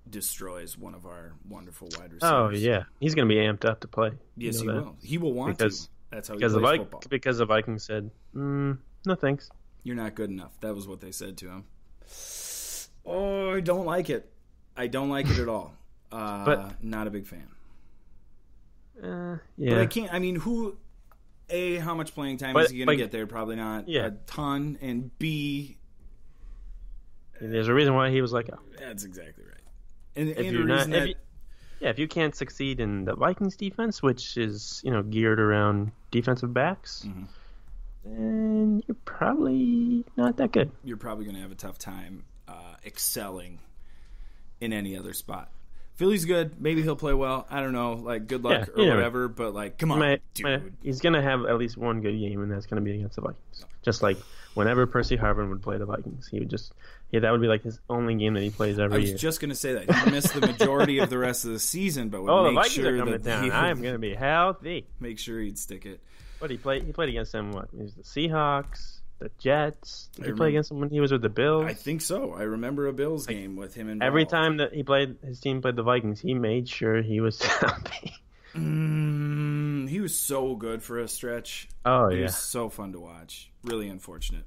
destroys one of our wonderful wide receivers. Oh yeah, he's going to be amped up to play. You yes, know he that. will. He will want Because- to. That's how he because the plays Vi- football. because the Vikings said, mm, no thanks. You're not good enough. That was what they said to him. Oh, I don't like it. I don't like it at all. Uh, But- not a big fan. Uh, yeah, But I can't. I mean, who? A, how much playing time But, is he going to get there? Probably not Yeah. a ton. And B, there's a reason why he was like, oh, that's exactly right. And, if and you're the not, reason if that you, yeah, if you can't succeed in the Vikings defense, which is you know geared around defensive backs, Mm-hmm. then you're probably not that good. you're probably going to have a tough time uh, excelling in any other spot. Philly's good. Maybe he'll play well. I don't know. Like, good luck Yeah, or whatever. But like, come on, Might- dude. might- he's gonna have at least one good game, and that's gonna be against the Vikings. Just like whenever Percy Harvin would play the Vikings, he would just yeah, that would be like his only game that he plays every year. I was year. just going to say that he missed the majority of the rest of the season, but would oh, make sure are coming that down. he I am gonna be healthy. make sure he'd stick it. But he played. He played against them. What? He was the Seahawks, the Jets. Did I he remember- play against them when he was with the Bills? I think so. I remember a Bills game with him involved. Every time that he played, his team played the Vikings. He made sure he was healthy. Mm, he was so good for a stretch. Oh It yeah. was so fun to watch. Really unfortunate.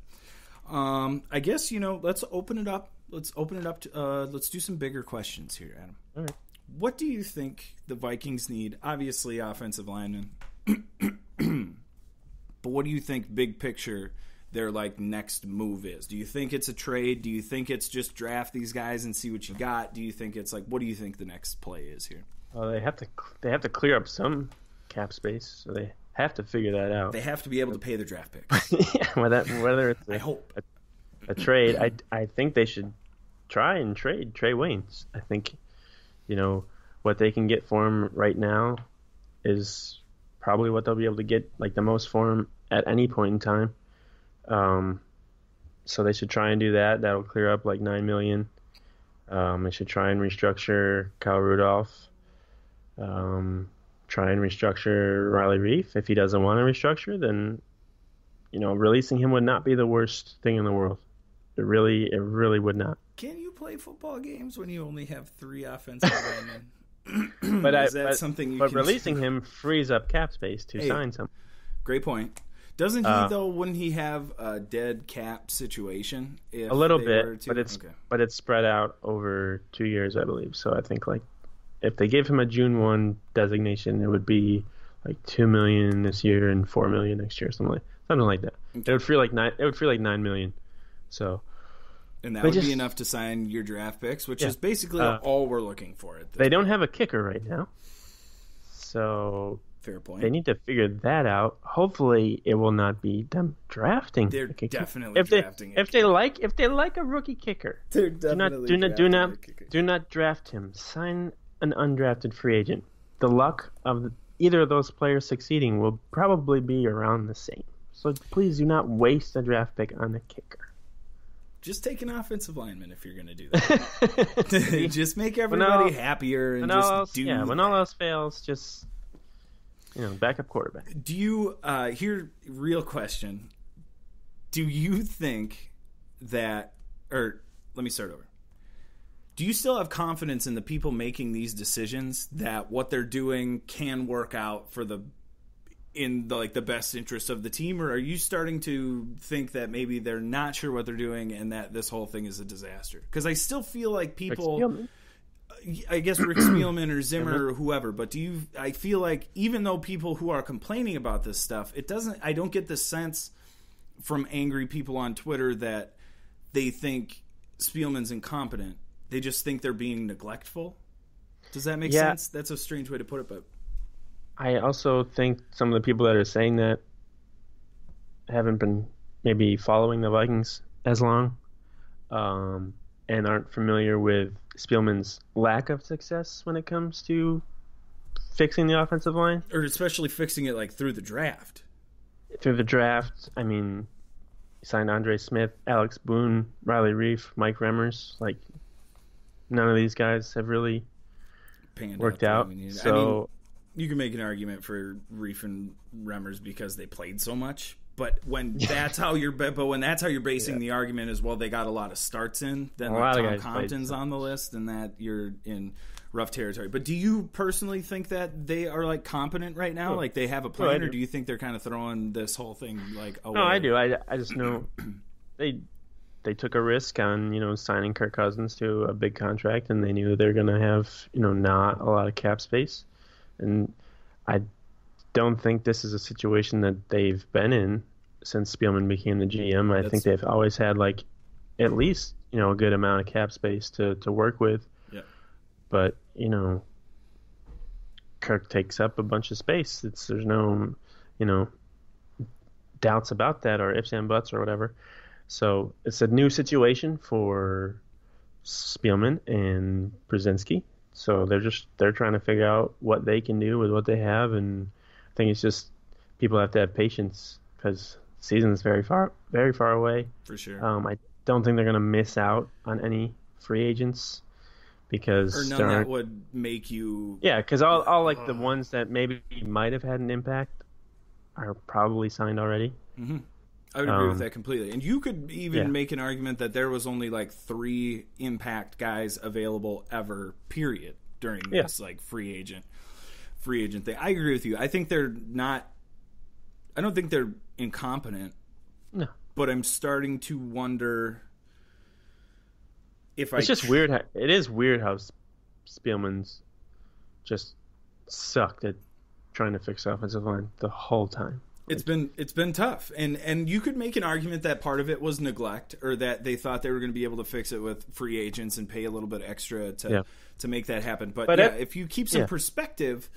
Um, I guess you know. Let's open it up. Let's open it up to. Uh, let's do some bigger questions here, Adam. All right. What do you think the Vikings need? Obviously, offensive linemen. but what do you think, big picture, their like next move is? Do you think it's a trade? Do you think it's just draft these guys and see what you got? Do you think it's like what do you think the next play is here? Well, they have to. They have to clear up some cap space, so they have to figure that out. They have to be able to pay their draft picks. yeah, whether whether it's I a, hope. a trade, I I think they should try and trade Trae Waynes. I think, you know, what they can get for him right now is probably what they'll be able to get like the most for him at any point in time. Um, so they should try and do that. That'll clear up like nine million. Um, they should try and restructure Kyle Rudolph. Um, try and restructure Riley Reiff. If he doesn't want to restructure, then you know releasing him would not be the worst thing in the world. It really, it really would not. Can you play football games when you only have three offensive linemen? But is I, that but, something you but can releasing him frees up cap space to Hey. sign some. Great point. Doesn't he Uh, though? Wouldn't he have a dead cap situation? If a little bit, to? but it's okay. but it's spread out over two years, I believe. So I think like if they gave him a June one designation, it would be like two million this year and four million next year, something like something like that. It would feel like nine. It would feel like nine million. So and that they would be enough to sign your draft picks, which Yeah. is basically Uh, all we're looking for. They don't have a kicker right now. So fair point. they need to figure that out. Hopefully, it will not be them drafting. They're a kicker. definitely if they drafting a if they like if they like a rookie kicker. They're do not do not do not kicker. do not draft him. Sign an undrafted free agent. The luck of either of those players succeeding will probably be around the same. So please do not waste a draft pick on a kicker. Just take an offensive lineman if you're going to do that. just make everybody all- happier and just else, do. yeah, when all else fails, just you know, backup quarterback. Do you uh here real question. Do you think that or let me start over. Do you still have confidence in the people making these decisions that what they're doing can work out for the in the like the best interest of the team or are you starting to think that maybe they're not sure what they're doing and that this whole thing is a disaster? Cuz I still feel like people I guess Rick Spielman or Zimmer or whoever, but do you? I feel like even though people who are complaining about this stuff, it doesn't. I don't get the sense from angry people on Twitter that they think Spielman's incompetent. They just think they're being neglectful. Does that make Yeah. sense? That's a strange way to put it, but I also think some of the people that are saying that haven't been maybe following the Vikings as long, um, and aren't familiar with Spielman's lack of success when it comes to fixing the offensive line or especially fixing it like through the draft. through the draft. I mean, signed Andre Smith, Alex Boone, Riley Reiff, Mike Remmers. Like, none of these guys have really Panned worked out. So. I mean, you can make an argument for Reiff and Remmers because they played so much. But when that's how you're, but when that's how you're basing the argument is well, they got a lot of starts in. Then like Tom Compton's on the list, and that you're in rough territory. But do you personally think that they are like competent right now? Oh. Like they have a oh, plan, or do. do you think they're kind of throwing this whole thing like away? No, I do. I, I just know they they took a risk on you know signing Kirk Cousins to a big contract, and they knew they're going to have you know not a lot of cap space, and I don't think this is a situation that they've been in since Spielman became the GM. I That's- think they've always had like at least you know a good amount of cap space to to work with. Yeah. But you know, Kirk takes up a bunch of space. It's there's no you know doubts about that or ifs and buts or whatever. So it's a new situation for Spielman and Brzezinski. So they're just they're trying to figure out what they can do with what they have, and I think it's just people have to have patience because season's very far very far away. for sure. Um, I don't think they're going to miss out on any free agents because or none that would make you. yeah, because all, all like the ones that maybe might have had an impact are probably signed already. I would agree with Um, that completely. And you could even yeah. make an argument that there was only like three impact guys available ever, period, during Yeah. this like free agent free agent thing. I agree with you. I think they're not I don't think they're incompetent, No, but I'm starting to wonder if I it's just tr- weird. How, it is weird how Spielman's just sucked at trying to fix offensive line the whole time. It's been it's been tough, and and you could make an argument that part of it was neglect, or that they thought they were going to be able to fix it with free agents and pay a little bit extra to Yeah. to make that happen. But, But yeah, it- if you keep some yeah. perspective,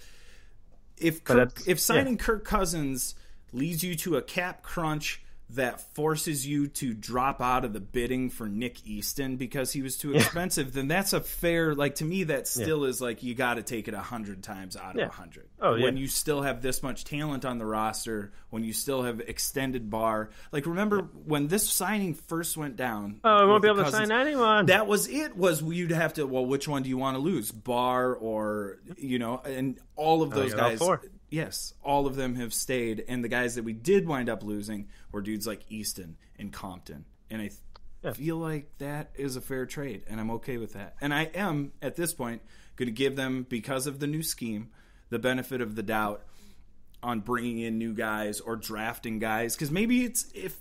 if Kirk, if signing yeah. Kirk Cousins leads you to a cap crunch that forces you to drop out of the bidding for Nick Easton because he was too expensive, then that's a fair like to me that still is like you got to take it a hundred times out of a hundred. Oh, yeah. when you still have this much talent on the roster, when you still have extended Barr, like remember when this signing first went down? Oh, we won't be able to sign anyone. That was it. Was you'd have to well, which one do you want to lose, Barr or you know, and all of oh, those got all guys. four. Yes, all of them have stayed, and the guys that we did wind up losing were dudes like Easton and Compton, and I th- Yeah. feel like that is a fair trade, and I'm okay with that. And I am at this point going to give them because of the new scheme the benefit of the doubt on bringing in new guys or drafting guys because maybe it's if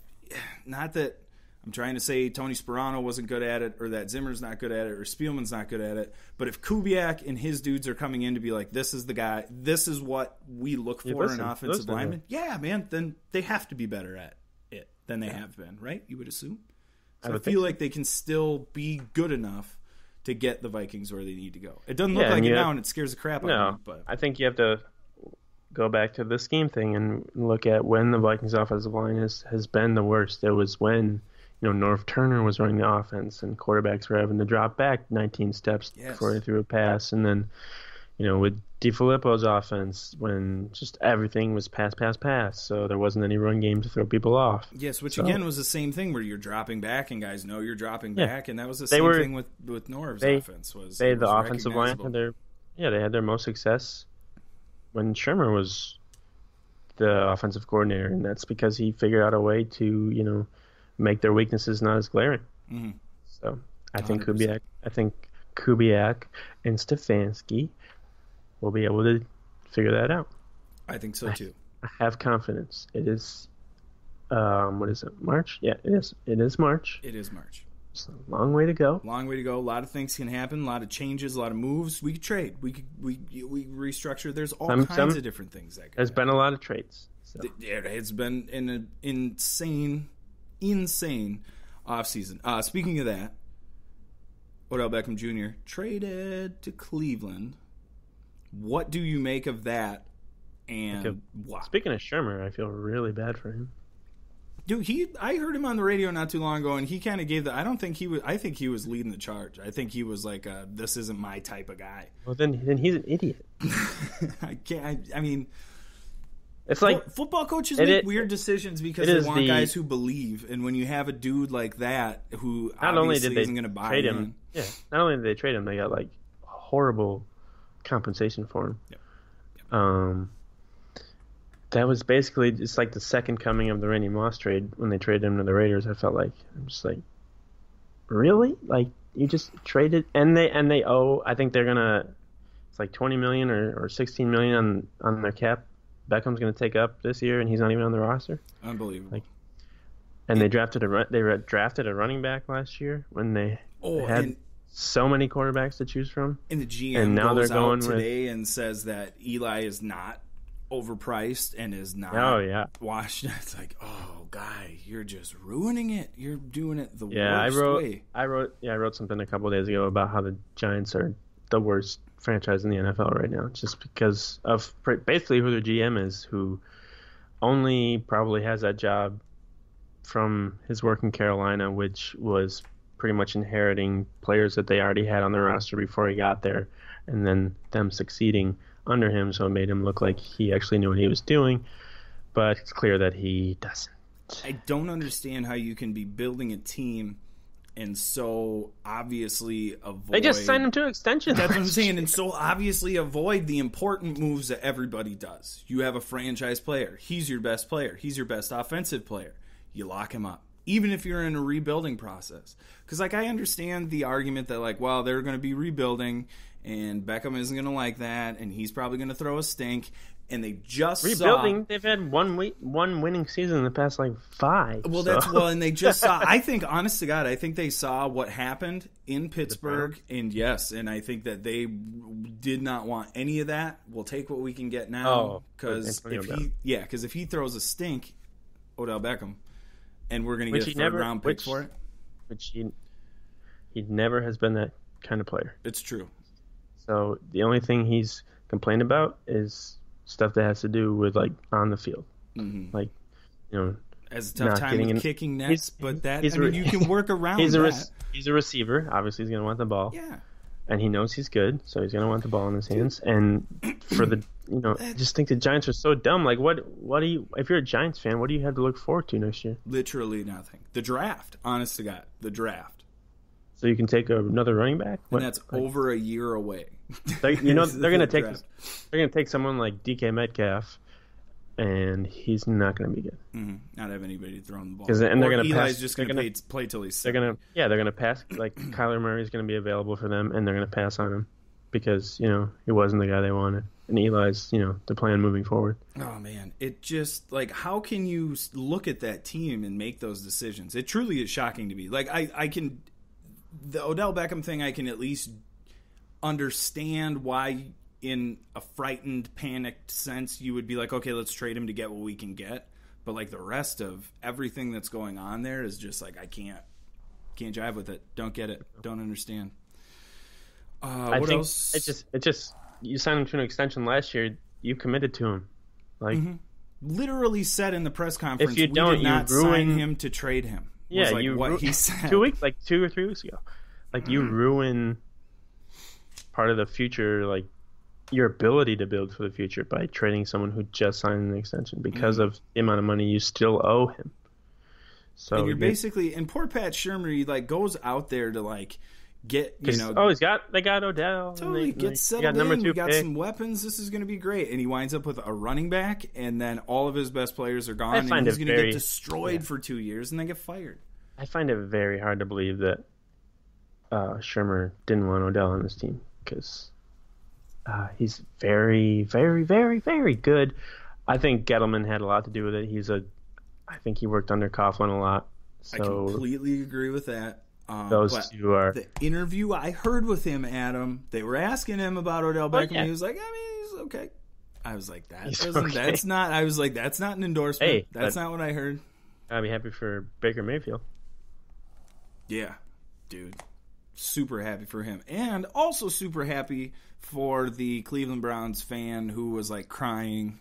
not that I'm trying to say Tony Sparano wasn't good at it or that Zimmer's not good at it or Spielman's not good at it, but if Kubiak and his dudes are coming in to be like, this is the guy, this is what we look for Yeah, in offensive linemen, yeah, man, then they have to be better at it than they have been, right? You would assume. So I, would feel think so. like they can still be good enough to get the Vikings where they need to go. It doesn't look Yeah, like it you now, and it scares the crap out No, of me. But I think you have to go back to the scheme thing and look at when the Vikings offensive line has, has been the worst. It was when you know Norv Turner was running the offense and quarterbacks were having to drop back 19 steps Yes. before they threw a pass, and then you know with DeFilippo's offense when just everything was pass, pass, pass, so there wasn't any run game to throw people off. Yes, which So- again was the same thing where you're dropping back and guys know you're dropping Yeah. back, and that was the They same were- thing with with Norv's they- offense. Was They it the offensive line had their yeah they had their most success when Shurmur was the offensive coordinator, and that's because he figured out a way to you know make their weaknesses not as glaring. Mhm. So I think 100%. Kubiak, I think Kubiak and Stefanski will be able to figure that out. I think so too. I have confidence. It is, um, what is it? March? Yeah, it is. It is March. It is March. It's a long way to go. Long way to go. A lot of things can happen. A lot of changes. A lot of moves. We could trade. We could we we restructure. There's all Some- kinds some- of different things that could There's been a lot of trades. So. Has been an insane, insane offseason. Uh, speaking of that, Odell Beckham Jr. traded to Cleveland. What do you make of that? And wow, Speaking of Shurmur, I feel really bad for him. dude, he I heard him on the radio not too long ago, and he kind of gave the. I don't think he was. I think he was leading the charge. I think he was like, uh, "This isn't my type of guy." Well, then, then he's an idiot. I can't. I, I mean, It's like Fo- football coaches make is- weird decisions because they want the- guys who believe, and when you have a dude like that who not only did they isn't going to buy trade in, him, yeah, not only did they trade him, they got like horrible compensation for him. Yep. Um, that was basically just like the second coming of the Randy Moss trade when they traded him to the Raiders. I felt like I'm just like, really, like you just traded, and they and they owe. I think they're gonna. It's like 20 million or, or 16 million on on their cap. Beckham's gonna take up this year, and he's not even on the roster. unbelievable. Like, And they drafted a run- they re- drafted a running back last year when they oh, had and, so many quarterbacks to choose from. and the GM and now goes they're going out with- today and says that Eli is not overpriced and is not Oh yeah, washed. It's like, oh, guy, you're just ruining it. You're doing it the yeah. I wrote way. I wrote yeah I wrote something a couple days ago about how the Giants are the worst franchise in the NFL right now, just because of basically who their GM is, who only probably has that job from his work in Carolina, which was pretty much inheriting players that they already had on their uh-huh. roster before he got there, and then them succeeding under him, so it made him look like he actually knew what he was doing. But it's clear that he doesn't. I don't understand how you can be building a team and so obviously avoid. They just signed him to an extension. That's what I'm saying, and so obviously avoid the important moves that everybody does. You have a franchise player; he's your best player. He's your best offensive player. You lock him up, even if you're in a rebuilding process. Because, like, I understand the argument that, like, well, they're going to be rebuilding, and Beckham isn't going to like that, and he's probably going to throw a stink. And they just Rebuilding, Saw, they've had one week, one winning season in the past like five. well, so- that's well, and they just saw. I think, honest to God, I think they saw what happened in Pittsburgh, and yes, and I think that they did not want any of that. We'll take what we can get now Oh, because Antonio if he, yeah, because if he throws a stink, Odell Beckham, and we're going to get a third never- round pick which- for it, which he he never has been that kind of player. it's true. So the only thing he's complained about is stuff that has to do with like on the field, Mhm. like you know As a tough Not time in- kicking he's- nets, but that he's I mean, re- you can work around he's a that. rec- he's a receiver. Obviously, he's gonna want the ball, yeah, and he knows he's good, so he's gonna want the ball in his hands. And for the you know, I just think the Giants are so dumb. Like, what what do you if you're a Giants fan, what do you have to look forward to next year? literally nothing. The draft, honest to God, the draft, So you can take another running back. What- and that's like- over a year away. They, you know they're gonna take draft. they're gonna take someone like DK Metcalf, and he's not gonna be good. Mhm. Not have anybody throwing the ball. and they're gonna Eli's pass- just going to play, play till he's They're sick. gonna yeah they're gonna pass like Kyler Murray's gonna be available for them, and they're gonna pass on him. because you know he wasn't the guy they wanted, and Eli's you know the plan moving forward. Oh man, it just like how can you look at that team and make those decisions? It truly is shocking to me. Like I, I can the Odell Beckham thing, I can at least understand why, in a frightened, panicked sense, you would be like, okay, let's trade him to get what we can get. But like the rest of everything that's going on there is just like I can't, can't jive with it. Don't get it. Don't understand. Uh, I what think else? it just it just you signed him to an extension last year. You committed to him, like literally said in the press conference, If you we don't, did you not sign ruin- him to trade him. Yeah, like you what ru- he said. two weeks like two or three weeks ago. Like you ruin part of the future, like your ability to build for the future by trading someone who just signed an extension because of the amount of money you still owe him. So and you're basically and poor Pat Shurmur he like goes out there to like get you know oh, he's got they got Odell. totally they, get they settled got number in. two We got pick. some weapons. This is going to be great. And he winds up with a running back, and then all of his best players are gone, and he's going to get destroyed for two years and then get fired. I find it very hard to believe that uh, Shurmur didn't want Odell on his team because uh, he's very, very, very, very good. I think Gettleman had a lot to do with it. He's a, I think he worked under Coughlin a lot. I completely agree with that. Um, those but two are. the interview I heard with him, Adam, they were asking him about Odell Beckham. yeah. He was like, I mean, he's okay. I was like, that doesn't. okay. That's not. I was like, that's not an endorsement. Hey, that's not what I heard. I'd be happy for Baker Mayfield. Yeah, dude. Super happy for him. And also super happy for the Cleveland Browns fan who was like crying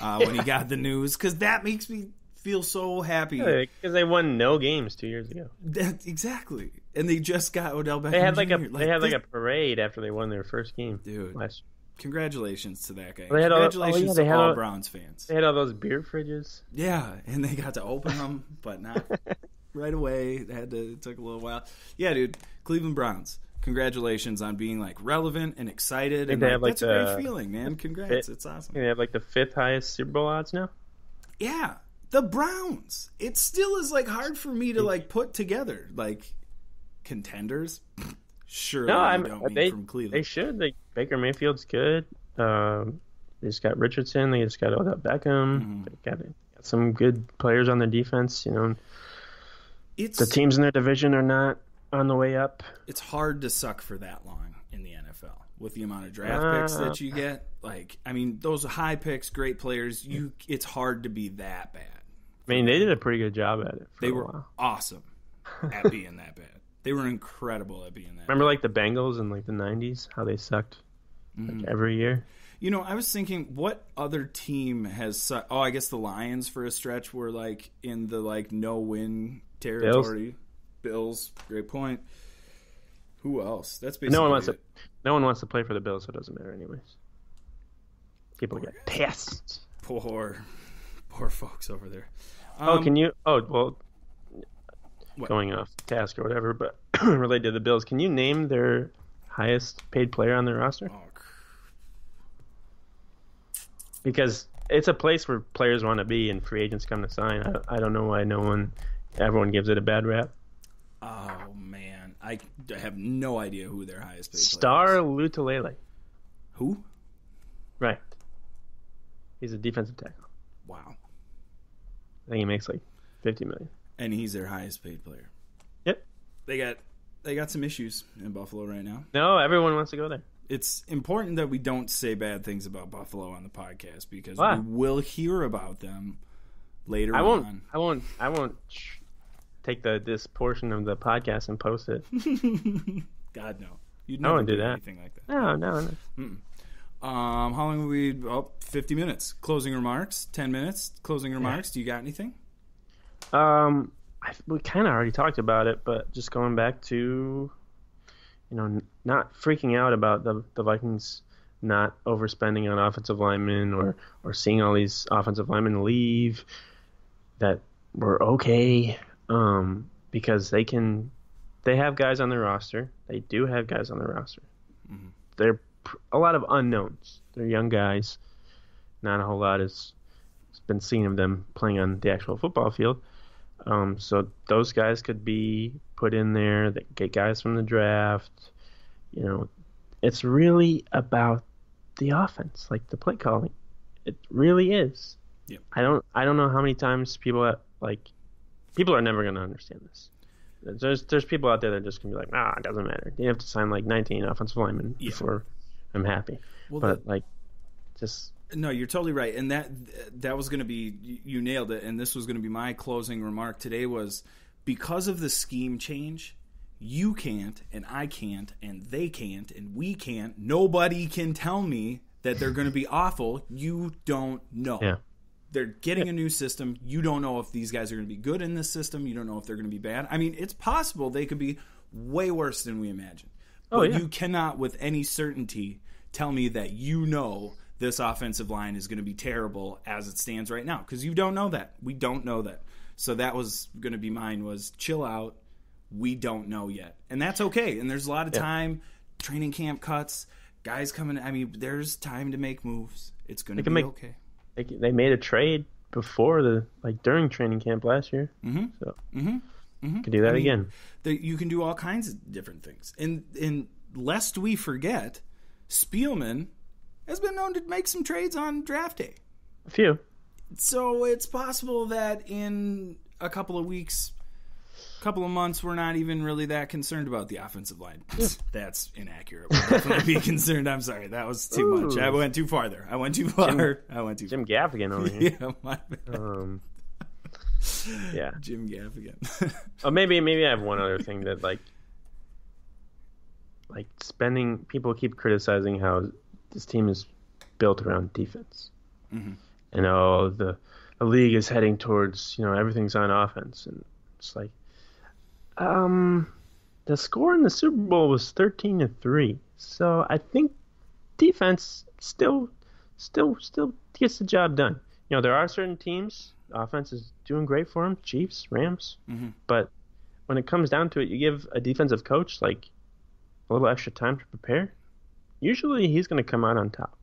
uh, when he got the news because that makes me feel so happy. Because they won no games two years ago. That, exactly. And they just got Odell Beckham. They had like a Jr. they had like a parade after they won their first game. Dude. last Congratulations to that guy. Had all- oh, Congratulations yeah, to all all- Browns fans. they had all those beer fridges. Yeah, and they got to open them, but not right away. They had to. It took a little while. Yeah, dude. Cleveland Browns. Congratulations on being like relevant and excited. And they like, have, like, that's a great feeling, man. Congrats. It's awesome. They have like the fifth highest Super Bowl odds now. Yeah, the Browns. It still is like hard for me to like put together like contenders. Sure, No, I'm. don't mean They from Cleveland. they should. They, Baker Mayfield's good. Um, they just got Richardson. They just got Odell Beckham. Mm-hmm. They got, got some good players on their defense. You know, it's the teams in their division are not on the way up. it's hard to suck for that long in the NFL with the amount of draft picks Uh. that you get. Like, I mean, those high picks, great players. You, it's hard to be that bad. I mean, they did a pretty good job at it. For They were awesome at being that bad. They were incredible at being that. Bad. Remember, like the Bengals in like the '90s, how they sucked Mm-hmm. like, every year. You know, I was thinking, what other team has? Su- oh, I guess the Lions for a stretch were like in the like no win territory. Bills, great point. Who else? That's basically No one wants to. it. No one wants to play for the Bills, so it doesn't matter anyways. People get pissed. Poor, poor folks over there. Oh, Um, can you? Oh, well, What? going off task or whatever, but related to the Bills, can you name their highest paid player on their roster? Oh, Because it's a place where players want to be and free agents come to sign. I, I don't know why no one, everyone gives it a bad rap. I have no idea who their highest paid player Star. Lotulelei. Who? Right. He's a defensive tackle. Wow, I think he makes like 50 million. and he's their highest paid player. Yep. They got they got some issues in Buffalo right now. No, everyone wants to go there. It's important that we don't say bad things about Buffalo on the podcast because Why? we will hear about them later I won't. on. I won't. I won't take the this portion of the podcast and post it. God no, you'd never do do that. anything like that. No, no, no. Um, how long have we? Oh, 50 minutes. Closing remarks. 10 minutes. Closing remarks. Do you got anything? Um, I, we kind of already talked about it, but just going back to, you know, n- not freaking out about the the Vikings not overspending on offensive linemen or or seeing all these offensive linemen leave that were okay, um, because they can, they have guys on their roster. They do have guys on their roster. They're a lot of unknowns. They're young guys. Not a whole lot has been seen of them playing on the actual football field. Um, so those guys could be put in there. That get guys from the draft, you know, it's really about the offense, like the play calling. It really is. Yep. I don't I don't know how many times people at, like people are never going to understand this. There's there's people out there that are just gonna be like, ah, it doesn't matter. You have to sign like 19 offensive linemen Yeah. before I'm happy. Well, but like, just No, you're totally right, and that that was going to be you- you nailed it, and this was going to be my closing remark today was because of the scheme change, you can't, and I can't, and they can't, and we can't. Nobody can tell me that they're going to be awful. You don't know. yeah. They're getting a new system. You don't know if these guys are going to be good in this system. You don't know if they're going to be bad. I mean, it's possible they could be way worse than we imagine. Oh, but Oh, yeah. you cannot, with any certainty, tell me that you know this offensive line is going to be terrible as it stands right now because you don't know that. We don't know that. So that was going to be mine. Was chill out. We don't know yet, and that's okay. And there's a lot of time. Training camp cuts. Guys coming. I mean, there's time to make moves. It's going to be make- okay. They they made a trade before the like during training camp last year. Mm-hmm. So mm-hmm. Mm-hmm. could do that I mean, again. that you can do all kinds of different things. And and lest we forget, Spielman has been known to make some trades on draft day. A few. So it's possible that in a couple of weeks, couple of months, we're not even really that concerned about the offensive line. That's inaccurate. We'll definitely be concerned. I'm sorry, that was too much. I went too far there. I went too far. I went too far. Jim Gaffigan over here. far. Yeah, my bad. Um, yeah. Jim Gaffigan. Oh, maybe maybe I have one other thing that like like spending. People keep criticizing how this team is built around defense, and oh the the league is heading towards you know everything's on offense, and it's like um the score in the Super Bowl was thirteen to three, so I think defense still still still gets the job done. You know there are certain teams offense is doing great for them, Chiefs, Rams, but when it comes down to it, you give a defensive coach like a little extra time to prepare. Usually, he's going to come out on top.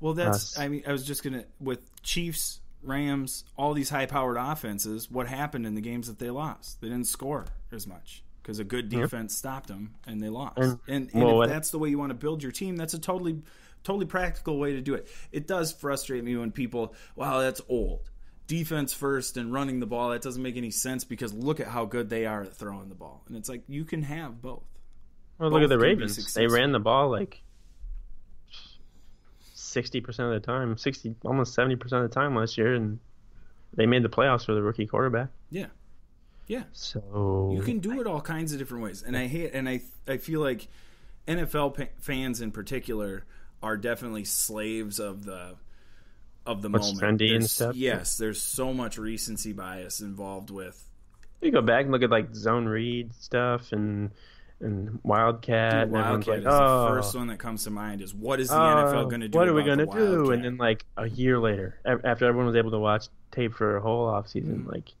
Well, that's. Us. I mean, I was just gonna with Chiefs, Rams, all these high-powered offenses. What happened in the games that they lost? They didn't score as much because a good defense stopped them, and they lost. And- And, and well, if that's the way you want to build your team, that's a totally, totally practical way to do it. It does frustrate me when people, wow, that's old. Defense first and running the ball. That doesn't make any sense because look at how good they are at throwing the ball, and it's like you can have both. Well, look at the Ravens. They ran the ball like sixty percent of the time, sixty almost seventy percent of the time last year, and they made the playoffs for the rookie quarterback. Yeah, yeah. So You can do it all kinds of different ways, and I hate, and I, I feel like NFL pa- fans in particular are definitely slaves of the, of the What's moment. trendy and stuff? Yes, there's so much recency bias involved with you go back and look at like zone read stuff and and Wildcat. and everyone's Wildcat. like, is oh, the first one that comes to mind. Is what is the oh, NFL going to do? What are we gonna do? Wildcat? And then like a year later, after everyone was able to watch tape for a whole off season, Mm. like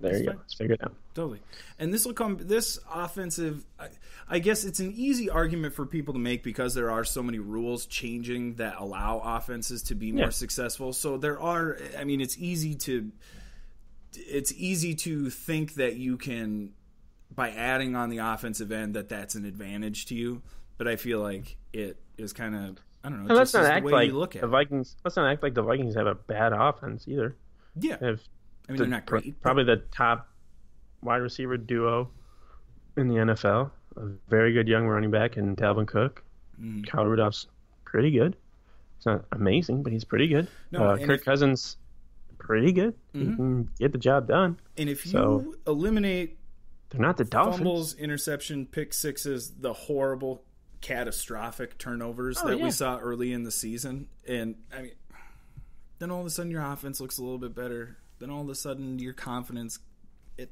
there you go, let's figure it out. Totally. And this will come. This offensive, I, I guess it's an easy argument for people to make because there are so many rules changing that allow offenses to be more Yeah. successful. So there are. I mean, it's easy to. It's easy to think that you can, by adding on the offensive end, that that's an advantage to you. But I feel like it is kind of. I don't know. And let's not act way like you look at the. Vikings. Let's not act like the Vikings have a bad offense either. Yeah. I mean, the- they're not great. Probably the top wide receiver duo in the NFL. A very good young running back in Dalvin Cook. Mm. Kyle Rudolph's pretty good. It's not amazing, but he's pretty good. No, uh, Kirk if- Cousins, pretty good. He Mhm. can get the job done. And if you So- eliminate They're not the Dolphins. fumbles, interception, pick sixes, the horrible, catastrophic turnovers Oh, that yeah. we saw early in the season, and I mean, then all of a sudden your offense looks a little bit better. Then all of a sudden your confidence, it,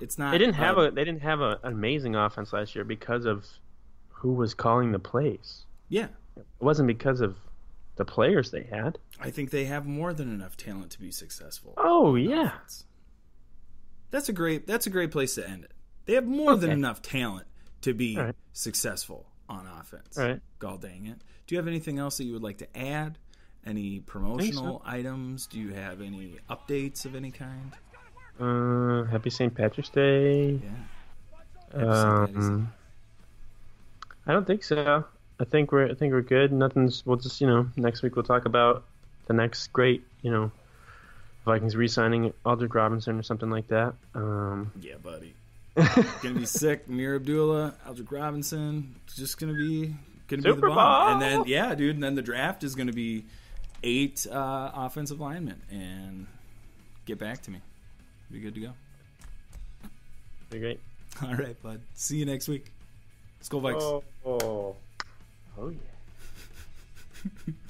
it's not. They didn't have uh, a they didn't have a, an amazing offense last year because of who was calling the plays. Yeah, It wasn't because of the players they had. I think they have more than enough talent to be successful. Oh yeah. That's a great. That's a great place to end it. They have more than enough talent to be right. successful on offense. All right. God dang it. Do you have anything else that you would like to add? Any promotional items? Do you have any updates of any kind? Uh, happy St. Patrick's Day. Yeah. Happy St. Patty's Day. Um, I don't think so. I think we're I think we're good. Nothing's. We'll just you know next week we'll talk about the next great you know Vikings re-signing Aldrick Robinson or something like that. Um, Yeah, buddy. gonna be sick. Ameer Abdullah, Aldrick Robinson. Just gonna be gonna be the bomb. Bowl! And then yeah, dude. And then the draft is gonna be eight uh, offensive linemen. And get back to me. Be good to go. pretty great. All right, bud. See you next week. Let's go Vikes. oh, oh yeah.